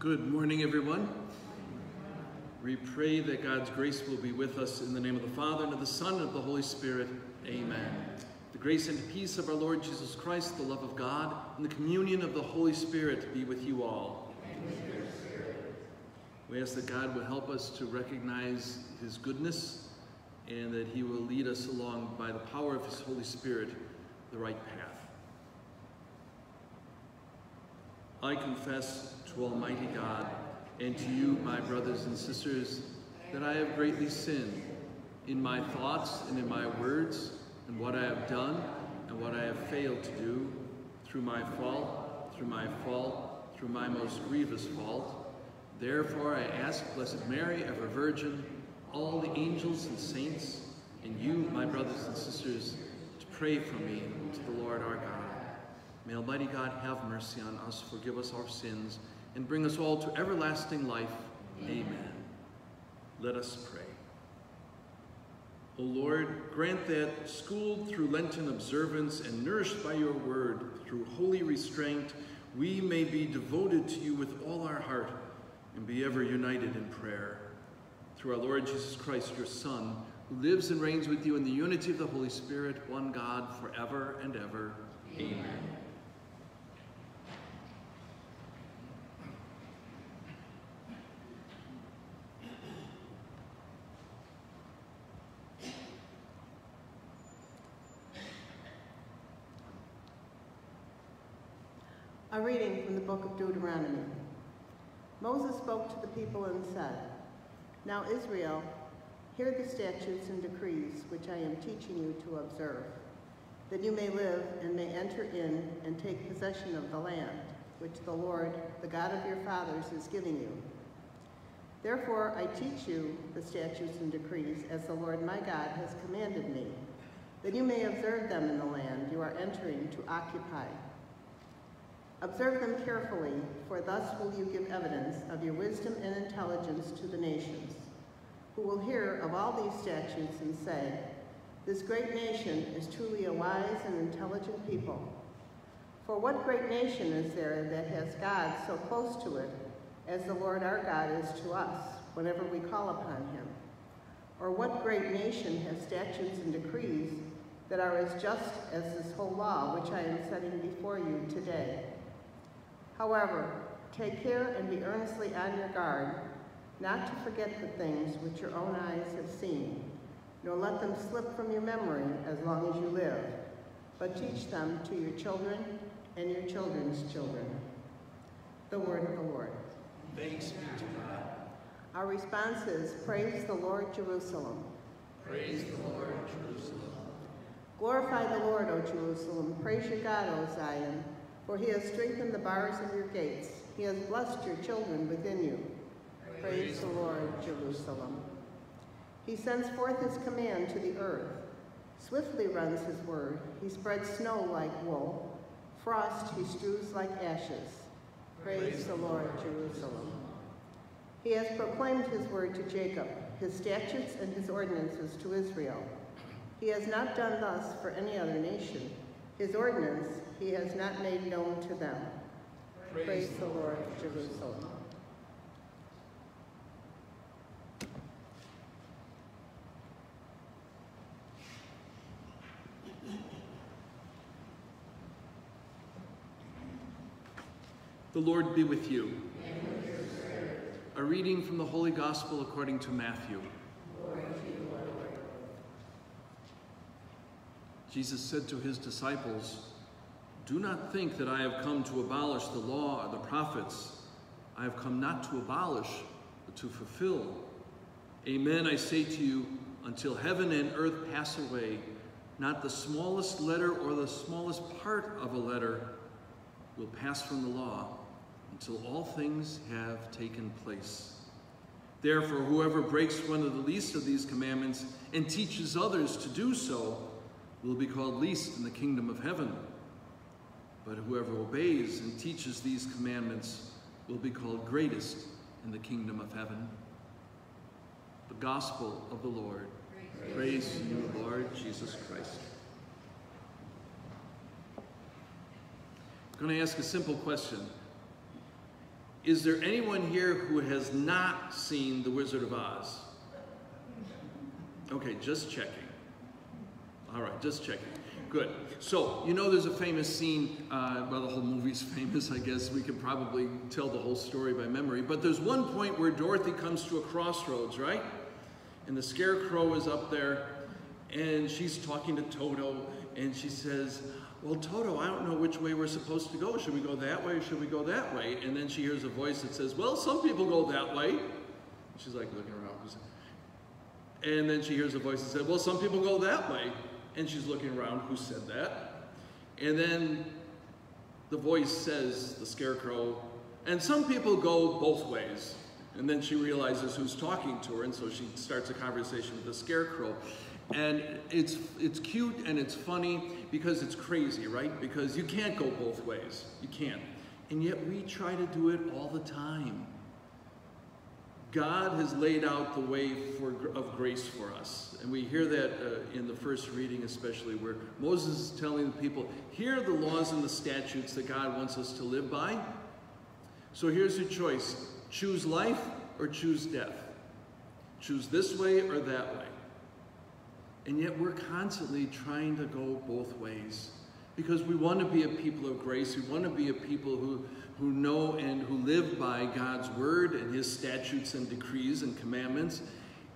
Good morning, everyone. We pray that God's grace will be with us in the name of the Father, and of the Son, and of the Holy Spirit. Amen. The grace and peace of our Lord Jesus Christ, the love of God, and the communion of the Holy Spirit be with you all. We ask that God will help us to recognize his goodness and that he will lead us along by the power of his Holy Spirit the right path. I confess to Almighty God and to you, my brothers and sisters, that I have greatly sinned in my thoughts and in my words, and what I have done and what I have failed to do, through my fault, through my fault, through my most grievous fault. Therefore I ask Blessed Mary, ever Virgin, all the angels and saints, and you, my brothers and sisters, to pray for me to the Lord our God. May Almighty God have mercy on us, forgive us our sins, and bring us all to everlasting life. Amen. Amen. Let us pray. O Lord, grant that, schooled through Lenten observance and nourished by your word through holy restraint, we may be devoted to you with all our heart and be ever united in prayer. Through our Lord Jesus Christ, your Son, who lives and reigns with you in the unity of the Holy Spirit, one God, forever and ever. Amen. Amen. A reading from the book of Deuteronomy. Moses spoke to the people and said, Now Israel, hear the statutes and decrees which I am teaching you to observe, that you may live and may enter in and take possession of the land, which the Lord, the God of your fathers, is giving you. Therefore I teach you the statutes and decrees as the Lord my God has commanded me, that you may observe them in the land you are entering to occupy Observe them carefully, for thus will you give evidence of your wisdom and intelligence to the nations, who will hear of all these statutes and say, This great nation is truly a wise and intelligent people. For what great nation is there that has God so close to it as the Lord our God is to us whenever we call upon him? Or what great nation has statutes and decrees that are as just as this whole law which I am setting before you today? However, take care and be earnestly on your guard, not to forget the things which your own eyes have seen, nor let them slip from your memory as long as you live, but teach them to your children and your children's children. The word of the Lord. Thanks be to God. Our response is, Praise the Lord, Jerusalem. Praise the Lord, Jerusalem. Glorify the Lord, O Jerusalem. Praise your God, O Zion. For he has strengthened the bars of your gates. He has blessed your children within you. Praise, Praise the Lord, Jerusalem. He sends forth his command to the earth. Swiftly runs his word. He spreads snow like wool. Frost he strews like ashes. Praise, Praise the Lord, Jerusalem. He has proclaimed his word to Jacob, his statutes and his ordinances to Israel. He has not done thus for any other nation. His ordinance he has not made known to them. Praise, Praise the Lord, Jerusalem. The Lord be with you. A reading from the Holy Gospel according to Matthew. Jesus said to his disciples, do not think that I have come to abolish the law or the prophets. I have come not to abolish, but to fulfill. Amen, I say to you, until heaven and earth pass away, not the smallest letter or the smallest part of a letter will pass from the law until all things have taken place. Therefore, whoever breaks one of the least of these commandments and teaches others to do so will be called least in the kingdom of heaven. But whoever obeys and teaches these commandments will be called greatest in the kingdom of heaven. The gospel of the Lord. Praise, Praise you, Lord Jesus Christ. I'm going to ask a simple question. is there anyone here who has not seen The Wizard of Oz? Okay, just checking. All right, just checking. Good. So, you know there's a famous scene, uh, well, the whole movie's famous, I guess. We could probably tell the whole story by memory. But there's one point where Dorothy comes to a crossroads, right? And the scarecrow is up there, and she's talking to Toto, and she says, well, Toto, I don't know which way we're supposed to go. Should we go that way or should we go that way? And then she hears a voice that says, well, some people go that way. She's like looking around. And then she hears a voice that said, well, some people go that way. And she's looking around, who said that? And then the voice says, the scarecrow, and some people go both ways. And then she realizes who's talking to her, and so she starts a conversation with the scarecrow. And it's, it's cute and it's funny because it's crazy, right? Because you can't go both ways. You can't. And yet we try to do it all the time. God has laid out the way for, of grace for us. And we hear that uh, in the first reading, especially, where Moses is telling the people, here are the laws and the statutes that God wants us to live by. So here's your choice choose life or choose death. Choose this way or that way. And yet we're constantly trying to go both ways because we want to be a people of grace. We want to be a people who who know and who live by God's word and his statutes and decrees and commandments.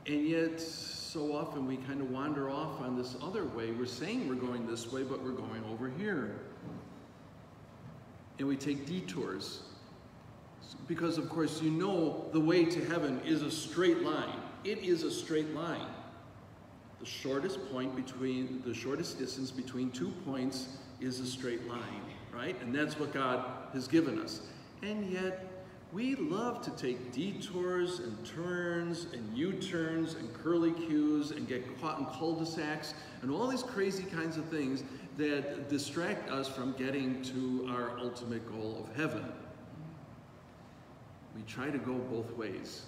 And yet, so often we kind of wander off on this other way. We're saying we're going this way, but we're going over here. And we take detours. Because, of course, you know the way to heaven is a straight line. It is a straight line. The shortest point between, the shortest distance between two points is a straight line right? And that's what God has given us. And yet, we love to take detours and turns and U-turns and curly cues and get caught in cul-de-sacs and all these crazy kinds of things that distract us from getting to our ultimate goal of heaven. We try to go both ways.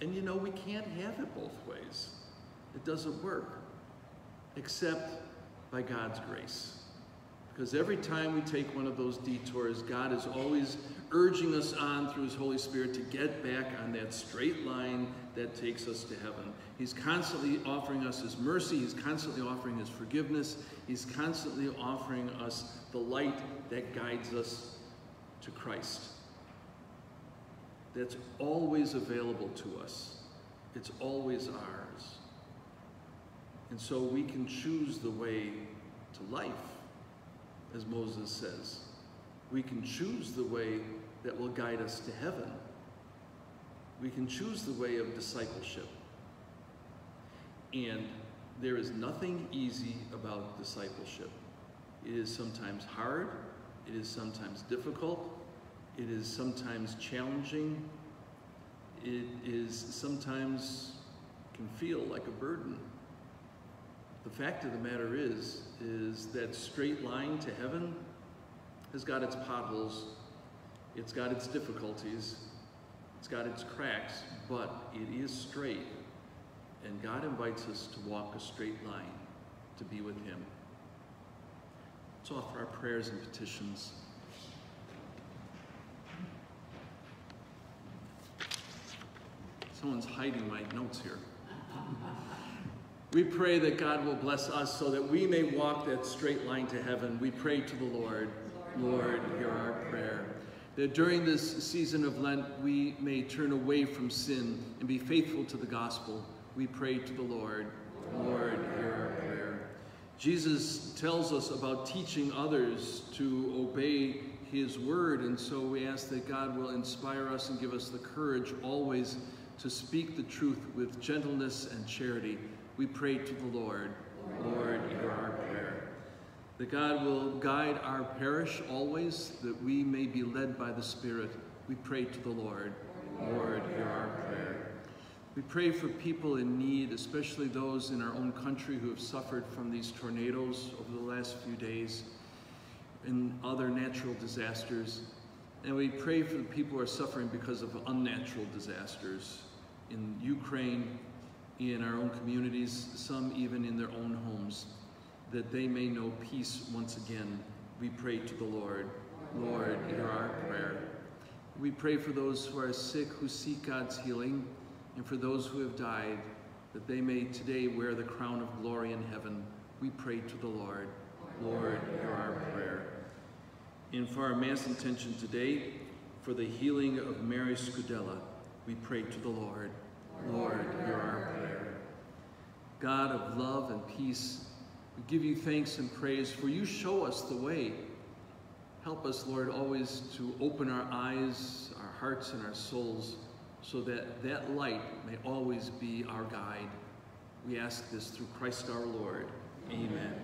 And you know, we can't have it both ways. It doesn't work, except by God's grace. Because every time we take one of those detours, God is always urging us on through his Holy Spirit to get back on that straight line that takes us to heaven. He's constantly offering us his mercy. He's constantly offering his forgiveness. He's constantly offering us the light that guides us to Christ. That's always available to us. It's always ours. And so we can choose the way to life as Moses says. We can choose the way that will guide us to heaven. We can choose the way of discipleship. And there is nothing easy about discipleship. It is sometimes hard, it is sometimes difficult, it is sometimes challenging, it is sometimes can feel like a burden. The fact of the matter is, is that straight line to heaven has got its potholes, it's got its difficulties, it's got its cracks, but it is straight. And God invites us to walk a straight line to be with him. Let's offer our prayers and petitions. Someone's hiding my notes here. We pray that God will bless us so that we may walk that straight line to heaven. We pray to the Lord. Lord, hear our prayer. That during this season of Lent, we may turn away from sin and be faithful to the gospel. We pray to the Lord. Lord, hear our prayer. Jesus tells us about teaching others to obey his word, and so we ask that God will inspire us and give us the courage always to speak the truth with gentleness and charity we pray to the Lord. Lord, hear our prayer. That God will guide our parish always, that we may be led by the Spirit. We pray to the Lord. Lord, hear our prayer. We pray for people in need, especially those in our own country who have suffered from these tornadoes over the last few days and other natural disasters. And we pray for the people who are suffering because of unnatural disasters in Ukraine, in our own communities, some even in their own homes, that they may know peace once again. We pray to the Lord. Lord, hear our prayer. We pray for those who are sick who seek God's healing, and for those who have died, that they may today wear the crown of glory in heaven. We pray to the Lord. Lord, hear our prayer. And for our Mass intention today, for the healing of Mary Scudella, we pray to the Lord. Lord, hear our prayer. God of love and peace, we give you thanks and praise, for you show us the way. Help us, Lord, always to open our eyes, our hearts, and our souls so that that light may always be our guide. We ask this through Christ our Lord. Amen.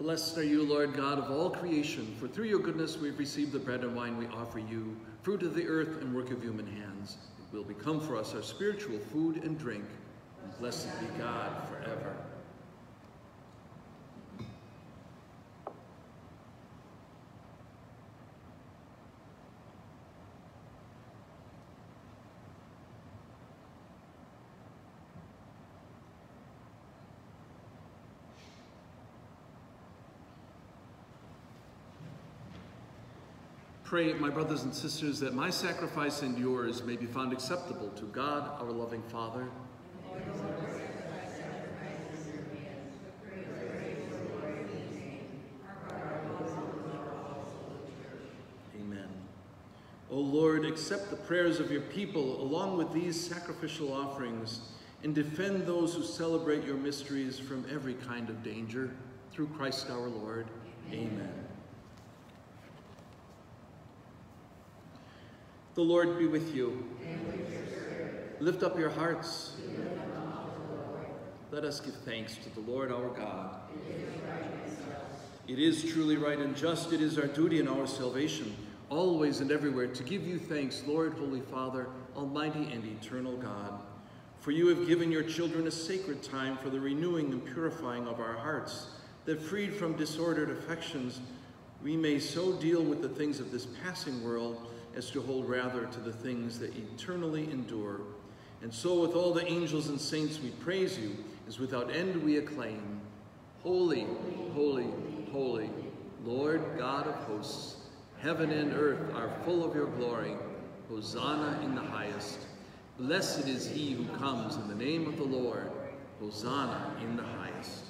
Blessed are you, Lord God of all creation, for through your goodness we've received the bread and wine we offer you, fruit of the earth and work of human hands. It will become for us our spiritual food and drink. And blessed be God forever. Pray, my brothers and sisters, that my sacrifice and yours may be found acceptable to God, our loving Father. Amen. O Lord, accept the prayers of your people along with these sacrificial offerings and defend those who celebrate your mysteries from every kind of danger. Through Christ our Lord. Amen. Amen. The Lord be with you. Lift up your hearts. Let us give thanks to the Lord our God. It is truly right and just. It is our duty and our salvation, always and everywhere, to give you thanks, Lord, Holy Father, Almighty and eternal God. For you have given your children a sacred time for the renewing and purifying of our hearts, that freed from disordered affections, we may so deal with the things of this passing world as to hold rather to the things that eternally endure. And so with all the angels and saints we praise you, as without end we acclaim, Holy, holy, holy, Lord God of hosts, heaven and earth are full of your glory. Hosanna in the highest. Blessed is he who comes in the name of the Lord. Hosanna in the highest.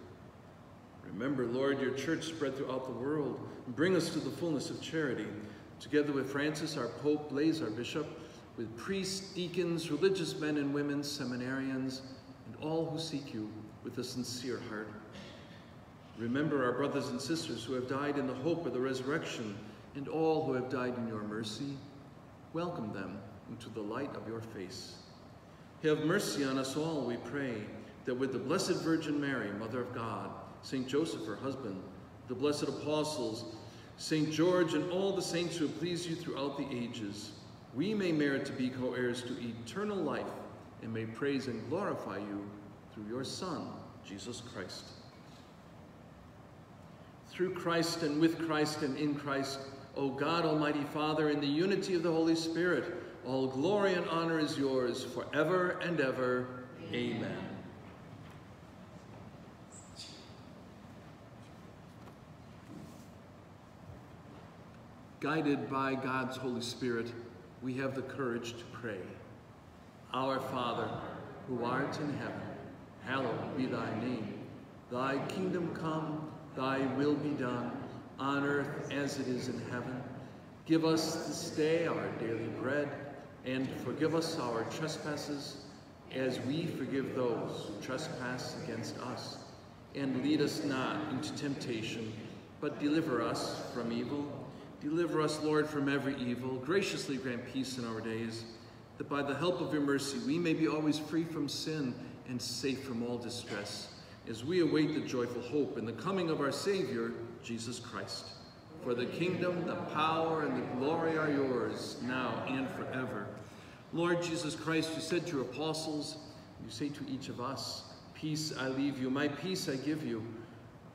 Remember, Lord, your church spread throughout the world. And bring us to the fullness of charity. Together with Francis, our Pope, Blase, our Bishop, with priests, deacons, religious men and women, seminarians, and all who seek you, with a sincere heart. Remember our brothers and sisters who have died in the hope of the resurrection and all who have died in your mercy. Welcome them into the light of your face. Have mercy on us all, we pray, that with the Blessed Virgin Mary, Mother of God, St. Joseph, her husband, the blessed apostles, St. George, and all the saints who have pleased you throughout the ages, we may merit to be co-heirs to eternal life and may praise and glorify you through your Son, Jesus Christ. Through Christ and with Christ and in Christ, O God, Almighty Father, in the unity of the Holy Spirit, all glory and honor is yours forever and ever. Amen. Guided by God's Holy Spirit, we have the courage to pray. Our Father, who art in heaven, hallowed be thy name. Thy kingdom come, thy will be done, on earth as it is in heaven. Give us this day our daily bread, and forgive us our trespasses, as we forgive those who trespass against us. And lead us not into temptation, but deliver us from evil. Deliver us, Lord, from every evil. Graciously grant peace in our days, that by the help of your mercy we may be always free from sin and safe from all distress, as we await the joyful hope in the coming of our Savior, Jesus Christ. For the kingdom, the power, and the glory are yours, now and forever. Lord Jesus Christ, you said to your apostles, you say to each of us, Peace I leave you, my peace I give you.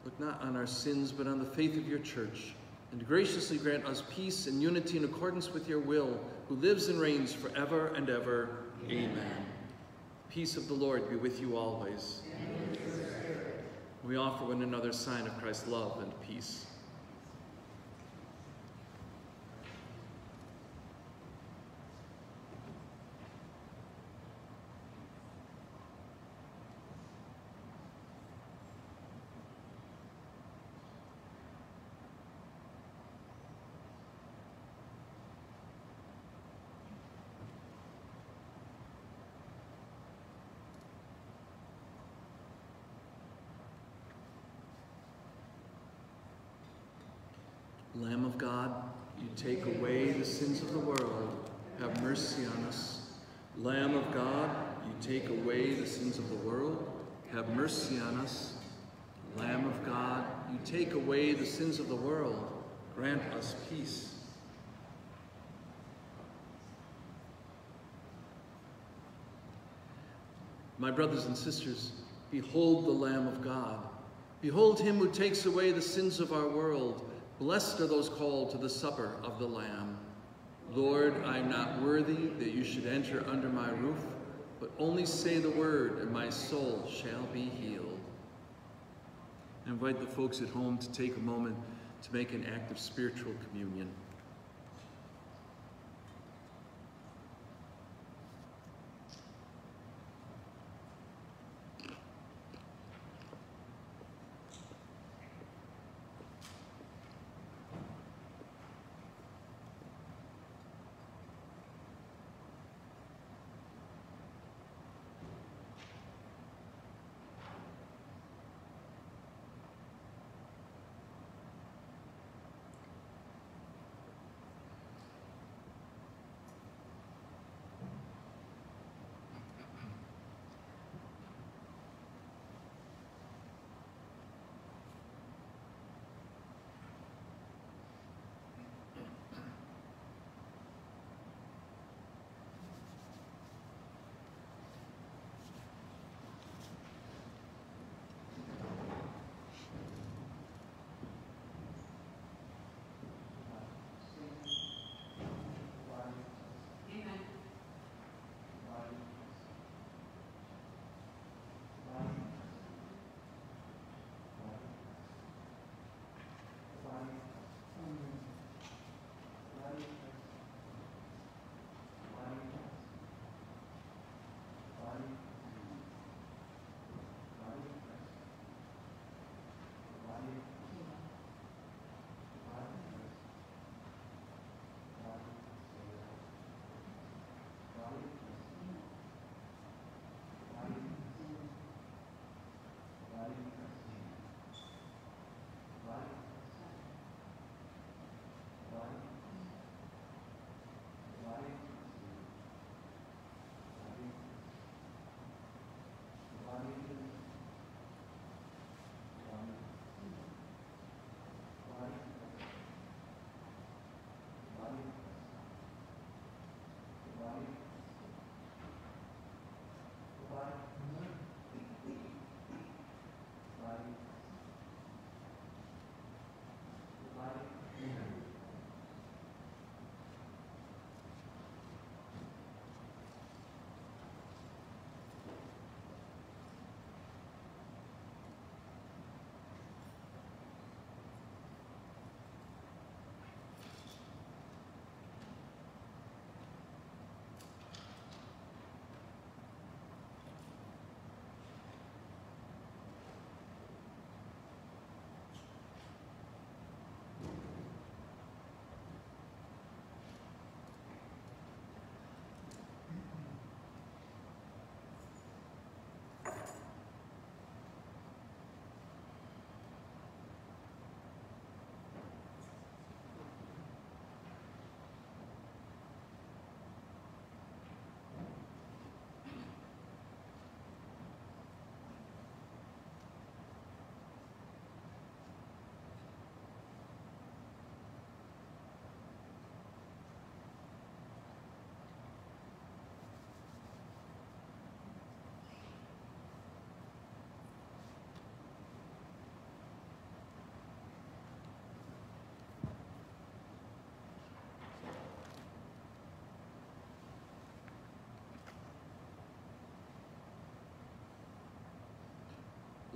Look not on our sins, but on the faith of your church, and graciously grant us peace and unity in accordance with your will, who lives and reigns forever and ever. Amen. Peace of the Lord be with you always. We offer one another sign of Christ's love and peace. Lamb of God, you take away the sins of the world, have mercy on us. Lamb of God, you take away the sins of the world, have mercy on us. Lamb of God, you take away the sins of the world, grant us peace. My brothers and sisters, behold the Lamb of God. Behold him who takes away the sins of our world. Blessed are those called to the supper of the Lamb. Lord, I am not worthy that you should enter under my roof, but only say the word, and my soul shall be healed. I invite the folks at home to take a moment to make an act of spiritual communion.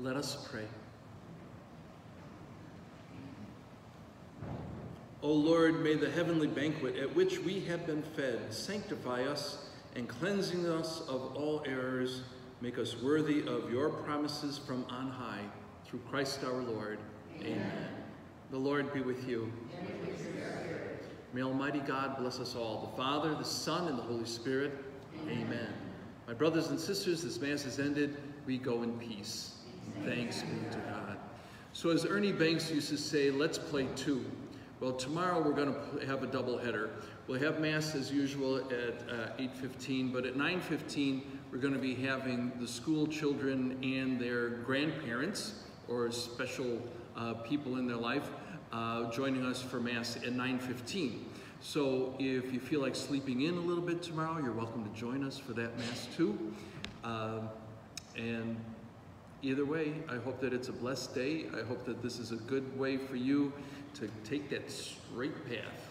Let us pray. O Lord, may the heavenly banquet at which we have been fed sanctify us and cleansing us of all errors, make us worthy of your promises from on high. Through Christ our Lord. Amen. Amen. The Lord be with you. May Almighty God bless us all, the Father, the Son, and the Holy Spirit. Amen. Amen. My brothers and sisters, this Mass is ended. We go in peace. Thanks be to God. So as Ernie Banks used to say, let's play two. Well, tomorrow we're going to have a double header. We'll have Mass as usual at uh, 8.15, but at 9.15 we're going to be having the school children and their grandparents or special uh, people in their life uh, joining us for Mass at 9.15. So if you feel like sleeping in a little bit tomorrow, you're welcome to join us for that Mass too. Uh, and either way, I hope that it's a blessed day. I hope that this is a good way for you to take that straight path.